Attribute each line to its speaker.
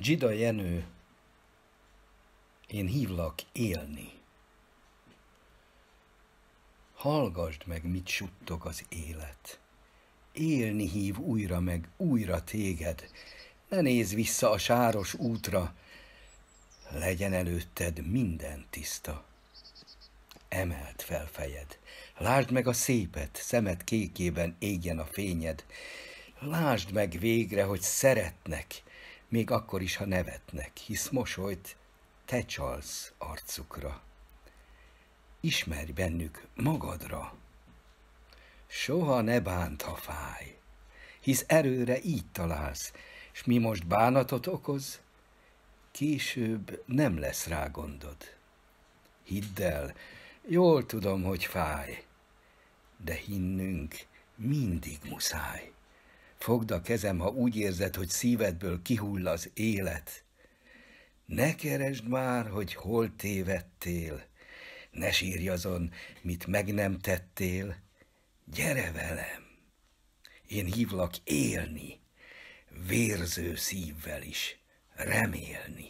Speaker 1: Gida Jenő, én hívlak élni. Hallgasd meg, mit suttog az élet. Élni hív újra meg újra téged. Ne nézz vissza a sáros útra, legyen előtted minden tiszta. Emelt fel fejed, lásd meg a szépet, szemed kékében égjen a fényed. Lásd meg végre, hogy szeretnek, még akkor is, ha nevetnek, hisz mosolyt te csalsz arcukra. Ismerj bennük magadra. Soha ne bánt, ha fáj, hisz erőre így találsz, s mi most bánatot okoz, később nem lesz rá gondod. Hidd el, jól tudom, hogy fáj, de hinnünk mindig muszáj. Fogd a kezem, ha úgy érzed, hogy szívedből kihull az élet. Ne keresd már, hogy hol tévedtél, ne sírj azon, mit meg nem tettél. Gyere velem, én hívlak élni, vérző szívvel is remélni.